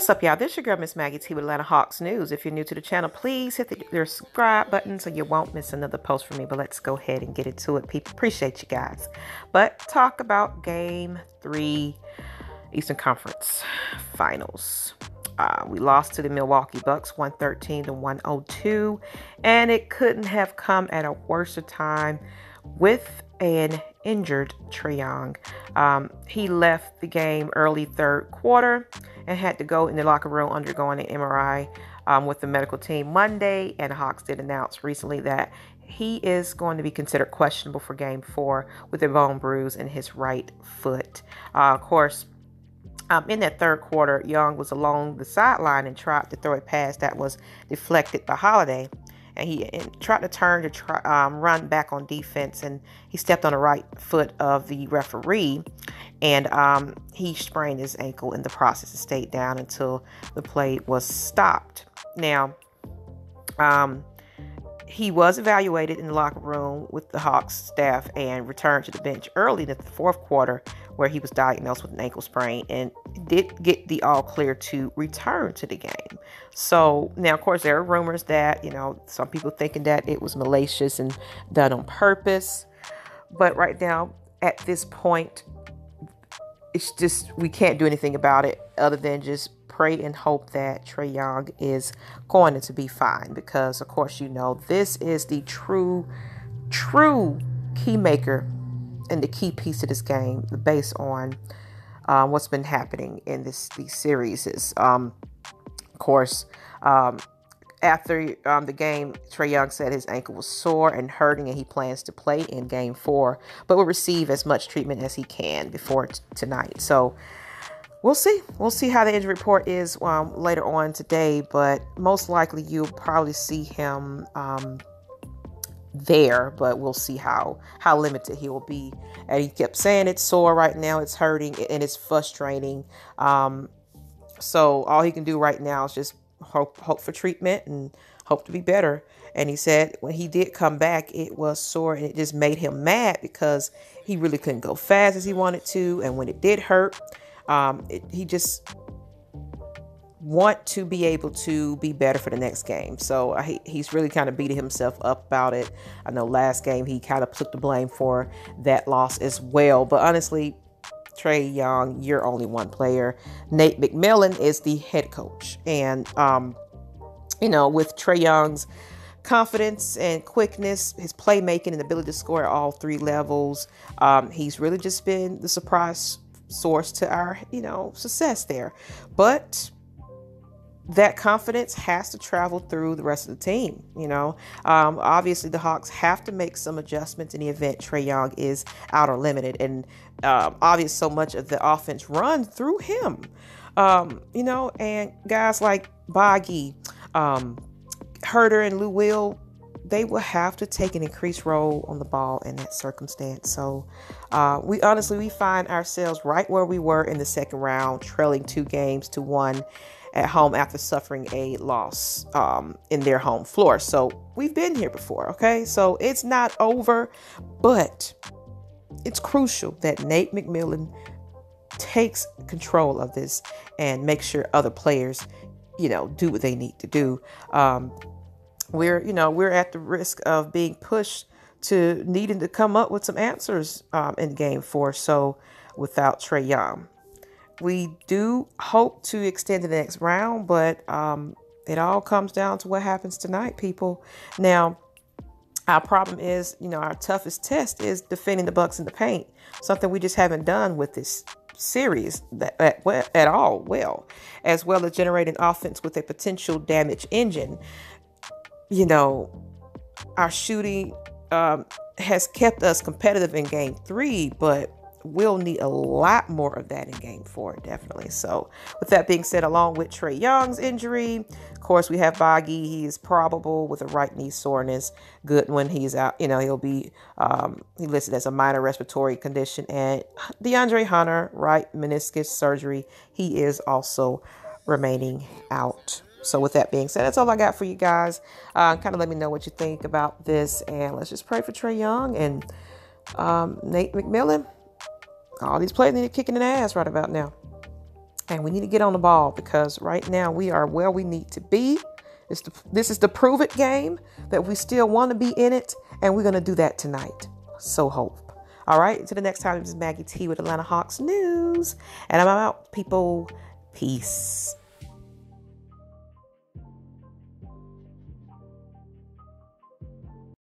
What's up, y'all? This is your girl, Miss Maggie T with Atlanta Hawks News. If you're new to the channel, please hit the, the subscribe button so you won't miss another post from me. But let's go ahead and get into it. People appreciate you guys. But talk about Game 3 Eastern Conference Finals. Uh, we lost to the Milwaukee Bucks 113 to 102, and it couldn't have come at a worse time with an injured Trae Young. Um, he left the game early third quarter and had to go in the locker room undergoing an MRI um, with the medical team Monday. And Hawks did announce recently that he is going to be considered questionable for game four with a bone bruise in his right foot. Uh, of course, um, in that third quarter, Young was along the sideline and tried to throw a pass that was deflected by Holiday and he tried to turn to try, um, run back on defense, and he stepped on the right foot of the referee, and um, he sprained his ankle in the process and stayed down until the play was stopped. Now, um, he was evaluated in the locker room with the Hawks staff and returned to the bench early in the fourth quarter, where he was diagnosed with an ankle sprain and did get the all clear to return to the game. So now, of course, there are rumors that you know some people thinking that it was malicious and done on purpose, but right now, at this point, it's just we can't do anything about it other than just pray and hope that Trae Young is going to be fine because, of course, you know, this is the true, true key maker and the key piece of this game based on uh, what's been happening in this these series. Is, um, of course, um, after um, the game, Trae Young said his ankle was sore and hurting, and he plans to play in Game Four, but will receive as much treatment as he can before t- tonight. So we'll see. We'll see how the injury report is um, later on today, but most likely you'll probably see him um, there, but we'll see how how limited he will be. And he kept saying it's sore right now, it's hurting, and it's frustrating. Um, so all he can do right now is just hope hope for treatment and hope to be better. And he said when he did come back, it was sore and it just made him mad because he really couldn't go fast as he wanted to, and when it did hurt um, it, he just want to be able to be better for the next game. So he, he's really kind of beating himself up about it. I know last game he kind of took the blame for that loss as well. But honestly, Trae Young, you're only one player. Nate McMillan is the head coach. And, um, you know, with Trae Young's confidence and quickness, his playmaking and ability to score at all three levels, um, he's really just been the surprise source to our, you know, success there. But that confidence has to travel through the rest of the team. You know, um, obviously the Hawks have to make some adjustments in the event Trae Young is out or limited, and um, obviously so much of the offense runs through him. Um, you know, and guys like Bogi, um, Huerter, and Lou Will they will have to take an increased role on the ball in that circumstance. So, uh, we honestly we find ourselves right where we were in the second round, trailing two games to one at home after suffering a loss um, in their home floor. So we've been here before, okay? So it's not over, but it's crucial that Nate McMillan takes control of this and make sure other players, you know, do what they need to do. Um, we're you know we're at the risk of being pushed to needing to come up with some answers um, in game four. So without Trae Young, we do hope to extend to the next round, but um, it all comes down to what happens tonight, people. Now. Our problem is, you know, our toughest test is defending the Bucks in the paint. Something we just haven't done with this series that, at, at all well, as well as generating offense with a potential damage engine you know, our shooting um, has kept us competitive in game three, but we'll need a lot more of that in game four, definitely. So, with that being said, along with Trae Young's injury, of course, we have Bogi. He's probable with a right knee soreness. Goodwin, he's out, you know, he'll be um, he listed as a minor respiratory condition. And DeAndre Hunter, right meniscus surgery, he is also remaining out. So, with that being said, that's all I got for you guys. Uh, kind of let me know what you think about this, and let's just pray for Trae Young and um, Nate McMillan. All these players need to kicking in the ass right about now. And we need to get on the ball because right now we are where we need to be. The, this is the prove it game that we still want to be in it, and we're going to do that tonight. So hope. All right, until the next time, this is Maggie T with Atlanta Hawks News, and I'm out, people. Peace.